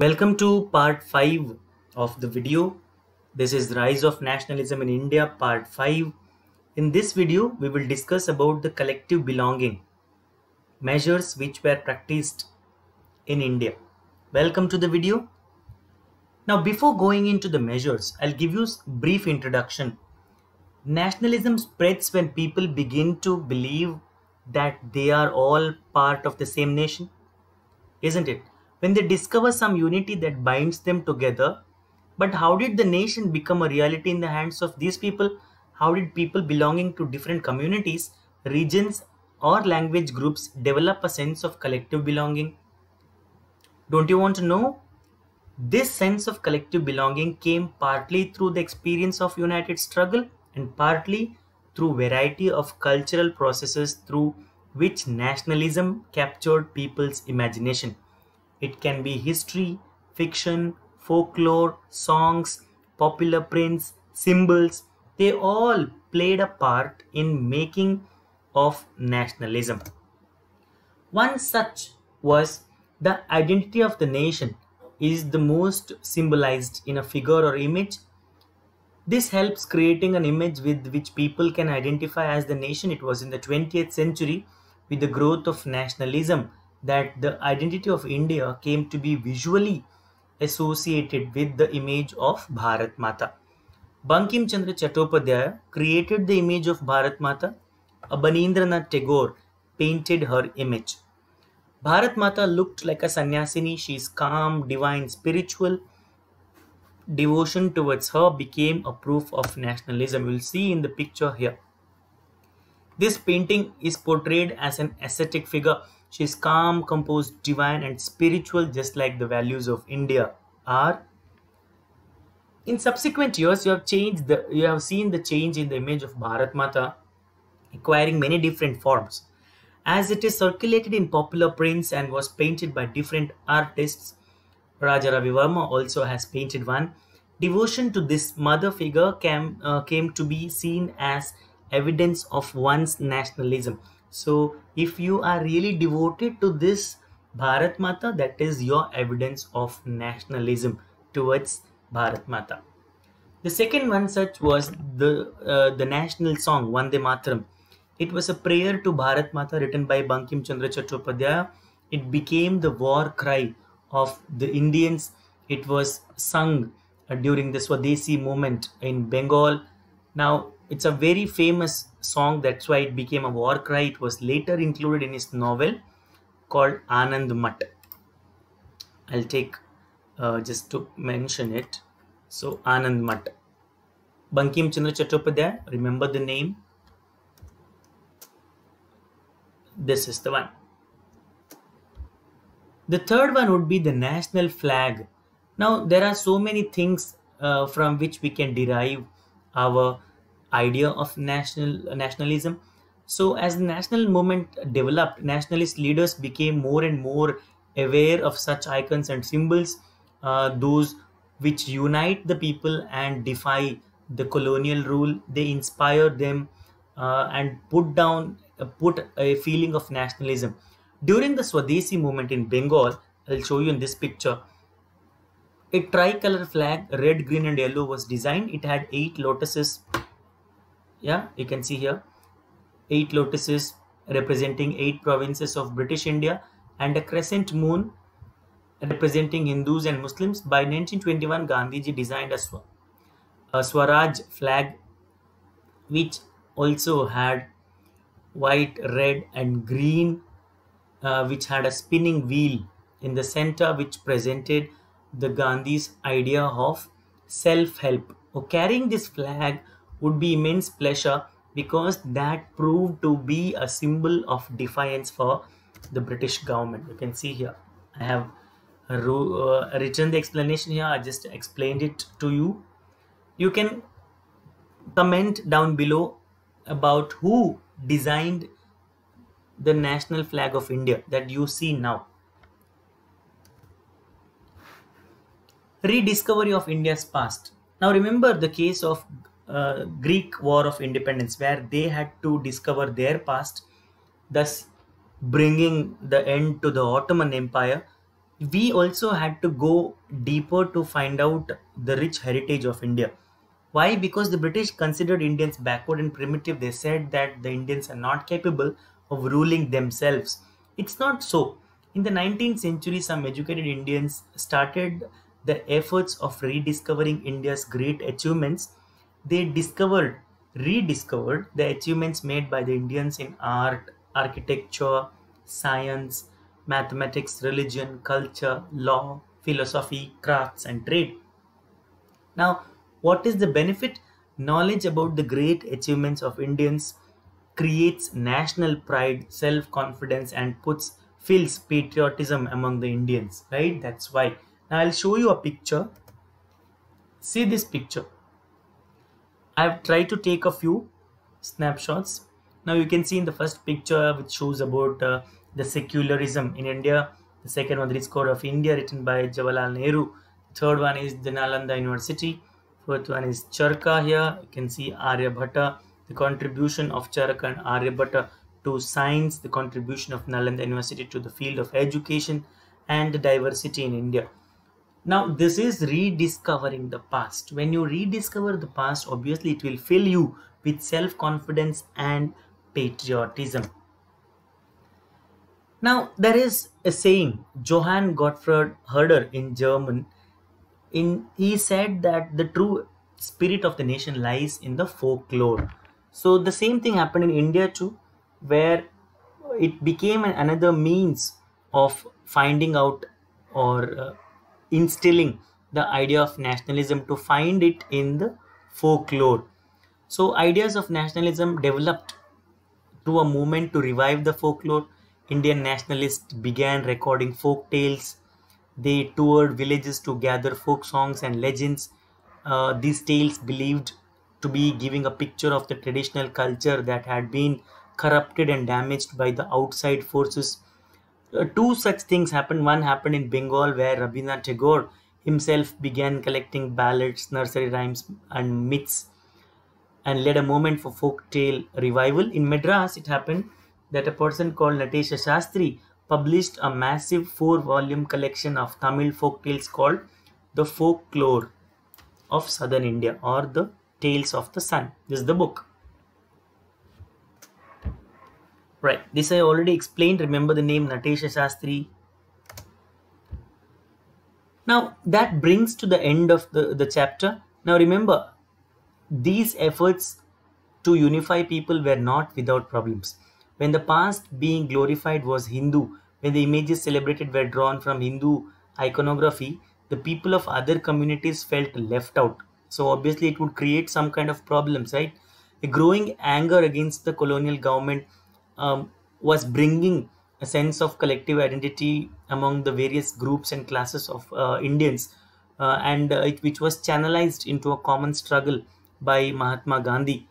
Welcome to part 5 of the video. This is Rise of Nationalism in India part 5. In this video, we will discuss about the collective belonging, measures which were practiced in India. Welcome to the video. Now before going into the measures, I'll give you a brief introduction. Nationalism spreads when people begin to believe that they are all part of the same nation, isn't it? When they discover some unity that binds them together. But how did the nation become a reality in the hands of these people? How did people belonging to different communities, regions, or language groups develop a sense of collective belonging? Don't you want to know? This sense of collective belonging came partly through the experience of united struggle and partly through variety of cultural processes through which nationalism captured people's imagination. It can be history, fiction, folklore, songs, popular prints, symbols. They all played a part in making of nationalism. One such was the identity of the nation is the most symbolized in a figure or image. This helps creating an image with which people can identify as the nation. It was in the 20th century with the growth of nationalism that the identity of India came to be visually associated with the image of Bharat Mata. Bankim Chandra Chattopadhyaya created the image of Bharat Mata. Abanindranath Tagore painted her image. Bharat Mata looked like a sannyasini. She is calm, divine, spiritual. Devotion towards her became a proof of nationalism. You will see in the picture here. This painting is portrayed as an ascetic figure. She is calm, composed, divine, and spiritual, just like the values of India are. In subsequent years, you have changed the you have seen the change in the image of Bharat Mata, acquiring many different forms. As it is circulated in popular prints and was painted by different artists, Raja Ravi Varma also has painted one. Devotion to this mother figure came, uh, came to be seen as evidence of one's nationalism. So, if you are really devoted to this Bharat Mata, that is your evidence of nationalism towards Bharat Mata. The second one such was the uh, the national song Vande Mataram. It was a prayer to Bharat Mata written by Bankim Chandra Chattopadhyaya. It became the war cry of the Indians. It was sung uh, during the Swadeshi movement in Bengal. Now, it's a very famous song, that's why it became a war cry. It was later included in his novel called Anand Mat. I'll take uh, just to mention it. So, Anand Mat. Bankim Chandra Chattopadhyaya, remember the name? This is the one. The third one would be the national flag. Now, there are so many things uh, from which we can derive our idea of national nationalism. So, as the national movement developed, nationalist leaders became more and more aware of such icons and symbols, uh, those which unite the people and defy the colonial rule. They inspire them uh, and put down, uh, put a feeling of nationalism. During the Swadeshi movement in Bengal, I'll show you in this picture. A tricolor flag, red, green, and yellow, was designed. It had eight lotuses. Yeah, you can see here eight lotuses representing eight provinces of British India and a crescent moon representing Hindus and Muslims. By 1921, Gandhiji designed a, sw- a Swaraj flag which also had white, red, and green, uh, which had a spinning wheel in the center, which presented the Gandhi's idea of self help. Oh, carrying this flag would be immense pleasure because that proved to be a symbol of defiance for the British government. You can see here. I have uh, written the explanation here. I just explained it to you. You can comment down below about who designed the national flag of India that you see now. Rediscovery of India's past. Now remember the case of uh, Greek War of Independence, where they had to discover their past, thus bringing the end to the Ottoman Empire. we also had to go deeper to find out the rich heritage of India. Why? Because the British considered Indians backward and primitive. They said that the Indians are not capable of ruling themselves. It's not so. In the 19th century, some educated Indians started the efforts of rediscovering India's great achievements. They discovered, rediscovered the achievements made by the Indians in art, architecture, science, mathematics, religion, culture, law, philosophy, crafts, and trade. Now, what is the benefit? Knowledge about the great achievements of Indians creates national pride, self confidence, and puts fills patriotism among the Indians, right? That's why. Now, I'll show you a picture. See this picture. I've tried to take a few snapshots. Now, you can see in the first picture, which shows about uh, the secularism in India. The second one, the Code of India, written by Jawaharlal Nehru. The third one is the Nalanda University. Fourth one is Charaka here. You can see Aryabhatta, the contribution of Charaka and Aryabhatta to science, the contribution of Nalanda University to the field of education and the diversity in India. Now, this is rediscovering the past. When you rediscover the past, obviously it will fill you with self confidence and patriotism. Now, there is a saying, Johann Gottfried Herder in German, in he said that the true spirit of the nation lies in the folklore. So the same thing happened in India too, where it became another means of finding out or uh, instilling the idea of nationalism to find it in the folklore. So ideas of nationalism developed to a movement to revive the folklore Indian nationalists began recording folk tales. They toured villages to gather folk songs and legends. Uh, these tales believed to be giving a picture of the traditional culture that had been corrupted and damaged by the outside forces. Uh, two such things happened. One happened in Bengal, where Rabindranath Tagore himself began collecting ballads, nursery rhymes, and myths and led a movement for folk tale revival. In Madras, it happened that a person called Natesha Shastri published a massive four volume collection of Tamil folk tales called The Folklore of Southern India or The Tales of the Sun. This is the book. Right, this I already explained. Remember the name Natesha Shastri. Now that brings to the end of the, the chapter. Now remember, these efforts to unify people were not without problems. When the past being glorified was Hindu, when the images celebrated were drawn from Hindu iconography, the people of other communities felt left out. So obviously it would create some kind of problems, right? A growing anger against the colonial government um, was bringing a sense of collective identity among the various groups and classes of uh, Indians, uh, and uh, it, which was channelized into a common struggle by Mahatma Gandhi.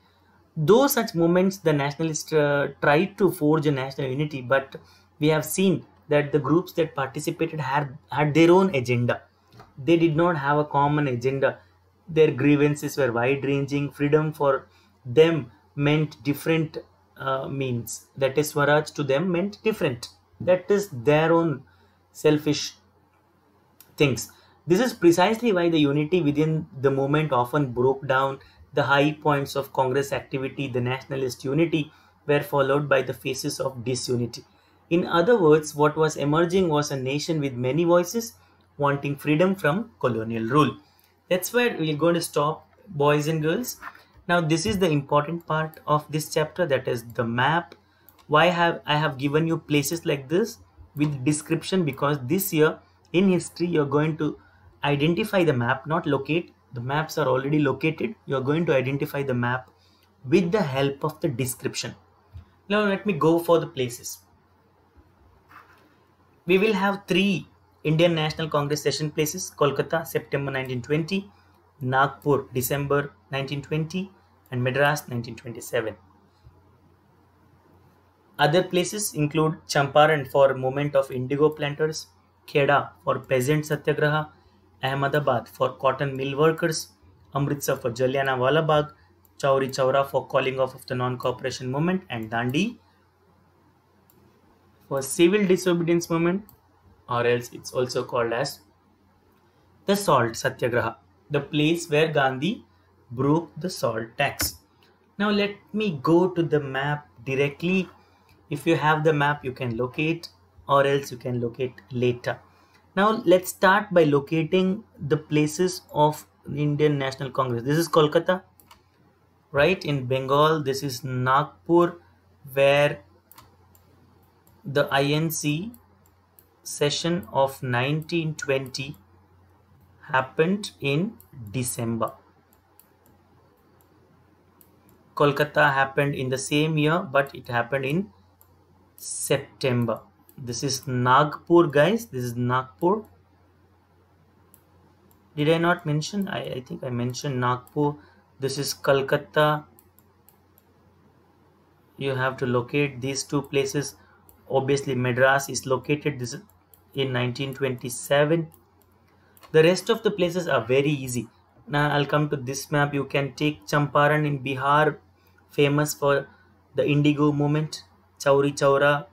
Though such movements the nationalists uh, tried to forge a national unity but we have seen that the groups that participated had had their own agenda. They did not have a common agenda. Their grievances were wide ranging freedom for them meant different uh, means that is swaraj to them meant different that is their own selfish things this is precisely why the unity within the movement often broke down the high points of Congress activity, the nationalist unity, were followed by the phases of disunity. In other words, what was emerging was a nation with many voices wanting freedom from colonial rule. That's where we're going to stop, boys and girls. Now, this is the important part of this chapter that is the map. Why have I have given you places like this with description? Because this year in history you're going to identify the map, not locate. The maps are already located. You are going to identify the map with the help of the description. Now let me go for the places. We will have three indian national congress session places kolkata september 1920 nagpur december 1920 and madras 1927 other places include champaran for movement of indigo planters kheda for peasant satyagraha Ahmedabad for cotton mill workers, Amritsar for Jallianwala Bagh, Chauri Chaura for calling off of the non-cooperation movement, and Dandi for civil disobedience movement or else it's also called as the salt satyagraha the place where gandhi broke the salt tax. Now let me go to the map directly. If you have the map you can locate or else you can locate later. Now let's start by locating the places of indian national congress. This is kolkata right? In bengal this is nagpur where the inc session of 1920 happened in december kolkata happened in the same year but it happened in september. This is nagpur guys. This is nagpur. Did i not mention? I, I think i mentioned nagpur. This is Kolkata. You have to locate these two places. Obviously Madras is located this in 1927 the rest of the places are very easy. Now I'll come to this map. You can take Champaran in Bihar famous for the Indigo movement Chauri Chaura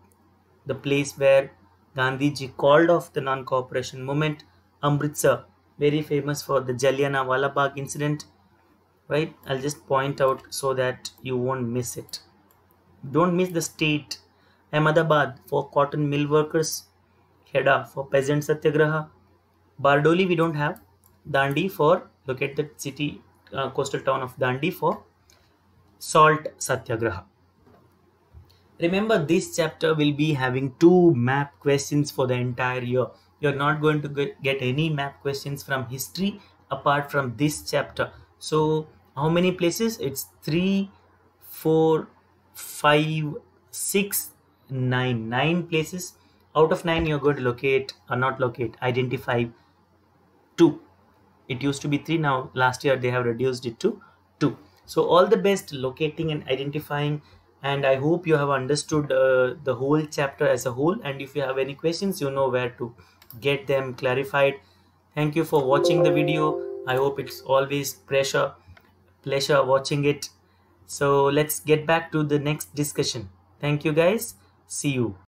the place where Gandhiji called off the non-cooperation movement Amritsar very famous for the Jallianwala Bagh incident right? I'll just point out so that you won't miss it. Don't miss the state ahmedabad for cotton mill workers kheda for peasant satyagraha bardoli we don't have dandi for look at the city uh, coastal town of dandi for salt satyagraha. Remember this chapter will be having two map questions for the entire year. You're not going to get any map questions from history apart from this chapter. So how many places? It's three four five six nine. Nine places. Out of nine you're going to locate or not locate identify two. It used to be three. Now last year they have reduced it to two so all the best locating and identifying and i hope you have understood uh, the whole chapter as a whole. And if you have any questions you know where to get them clarified. Thank you for watching the video. I hope it's always pressure pleasure watching it. So let's get back to the next discussion. Thank you guys. See you